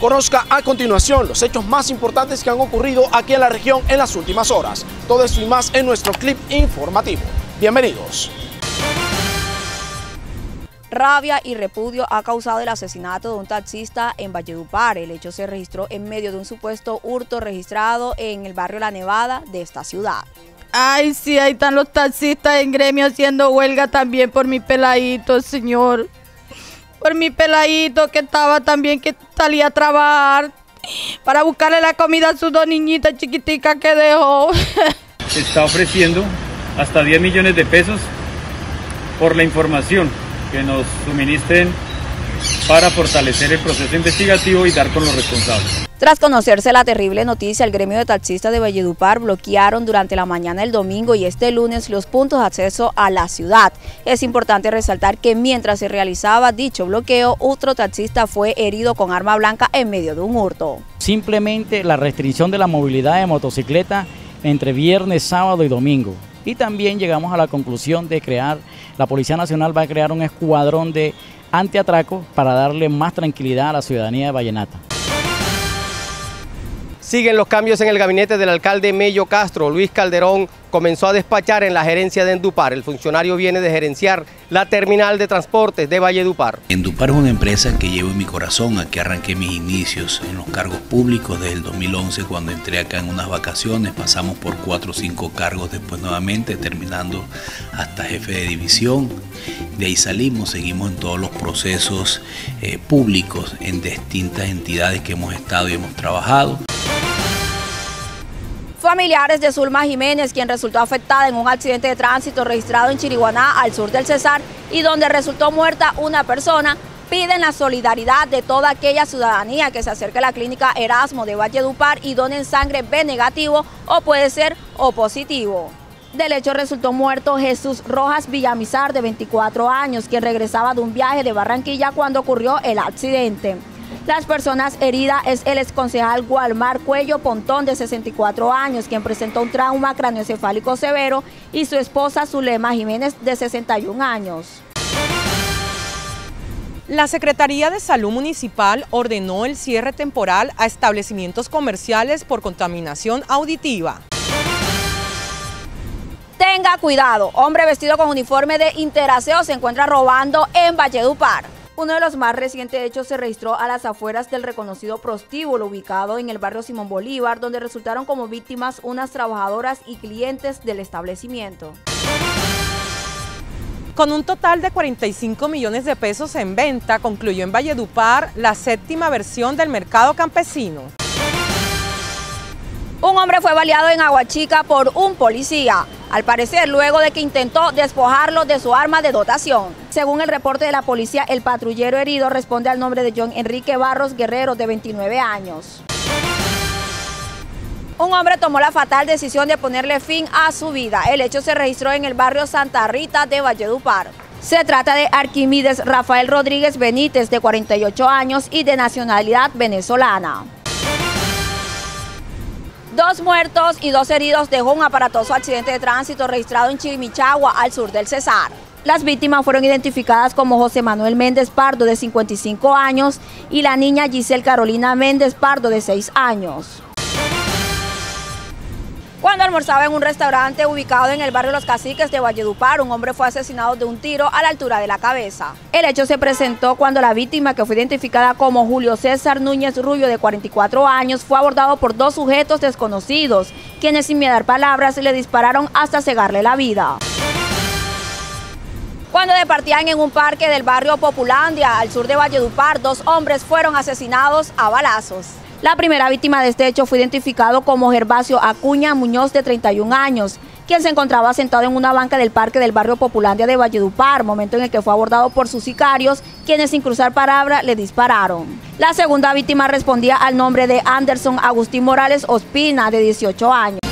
Conozca a continuación los hechos más importantes que han ocurrido aquí en la región en las últimas horas. Todo esto y más en nuestro clip informativo. Bienvenidos. Rabia y repudio ha causado el asesinato de un taxista en Valledupar. El hecho se registró en medio de un supuesto hurto registrado en el barrio La Nevada de esta ciudad. Ay, sí, ahí están los taxistas en gremio haciendo huelga también por mi peladito, señor. Por mi peladito que estaba también, que salía a trabajar para buscarle la comida a sus dos niñitas chiquiticas que dejó. Está ofreciendo hasta 10 millones de pesos por la información que nos suministren para fortalecer el proceso investigativo y dar con los responsables. Tras conocerse la terrible noticia, el gremio de taxistas de Valledupar bloquearon durante la mañana del domingo y este lunes los puntos de acceso a la ciudad. Es importante resaltar que mientras se realizaba dicho bloqueo, otro taxista fue herido con arma blanca en medio de un hurto. Simplemente la restricción de la movilidad de motocicleta entre viernes, sábado y domingo. Y también llegamos a la conclusión de crear, la Policía Nacional va a crear un escuadrón de antiatraco para darle más tranquilidad a la ciudadanía de Vallenata. Siguen los cambios en el gabinete del alcalde Mello Castro. Luis Calderón comenzó a despachar en la gerencia de Endupar. El funcionario viene de gerenciar la terminal de transportes de Valledupar. Endupar es una empresa que llevo en mi corazón, aquí arranqué mis inicios en los cargos públicos desde el 2011 cuando entré acá en unas vacaciones, pasamos por cuatro o cinco cargos después nuevamente, terminando hasta jefe de división. De ahí salimos, seguimos en todos los procesos eh, públicos en distintas entidades que hemos estado y hemos trabajado. Familiares de Zulma Jiménez, quien resultó afectada en un accidente de tránsito registrado en Chiriguaná, al sur del Cesar, y donde resultó muerta una persona, piden la solidaridad de toda aquella ciudadanía que se acerque a la clínica Erasmo de Valledupar y donen sangre B negativo o puede ser O positivo. Del hecho resultó muerto Jesús Rojas Villamizar, de 24 años, quien regresaba de un viaje de Barranquilla cuando ocurrió el accidente. Las personas heridas es el exconcejal Gualmar Cuello Pontón, de 64 años, quien presentó un trauma craneoencefálico severo, y su esposa Zulema Jiménez, de 61 años. La Secretaría de Salud Municipal ordenó el cierre temporal a establecimientos comerciales por contaminación auditiva. Tenga cuidado, hombre vestido con uniforme de interaseo se encuentra robando en Valledupar. Uno de los más recientes hechos se registró a las afueras del reconocido prostíbulo ubicado en el barrio Simón Bolívar, donde resultaron como víctimas unas trabajadoras y clientes del establecimiento. Con un total de 45 millones de pesos en venta, concluyó en Valledupar la séptima versión del mercado campesino. Un hombre fue baleado en Aguachica por un policía, al parecer luego de que intentó despojarlo de su arma de dotación. Según el reporte de la policía, el patrullero herido responde al nombre de John Enrique Barros Guerrero, de 29 años. Un hombre tomó la fatal decisión de ponerle fin a su vida. El hecho se registró en el barrio Santa Rita de Valledupar. Se trata de Arquímedes Rafael Rodríguez Benítez, de 48 años y de nacionalidad venezolana. Dos muertos y dos heridos dejó un aparatoso accidente de tránsito registrado en Chimichagua, al sur del Cesar. Las víctimas fueron identificadas como José Manuel Méndez Pardo, de 55 años, y la niña Giselle Carolina Méndez Pardo, de 6 años. Cuando almorzaba en un restaurante ubicado en el barrio Los Caciques de Valledupar, un hombre fue asesinado de un tiro a la altura de la cabeza. El hecho se presentó cuando la víctima, que fue identificada como Julio César Núñez Rubio, de 44 años, fue abordado por dos sujetos desconocidos, quienes sin mirar palabras le dispararon hasta cegarle la vida. Cuando departían en un parque del barrio Populandia, al sur de Valledupar, dos hombres fueron asesinados a balazos. La primera víctima de este hecho fue identificado como Gervasio Acuña Muñoz, de 31 años, quien se encontraba sentado en una banca del parque del barrio Populandia de Valledupar, momento en el que fue abordado por sus sicarios, quienes sin cruzar palabra le dispararon. La segunda víctima respondía al nombre de Anderson Agustín Morales Ospina, de 18 años.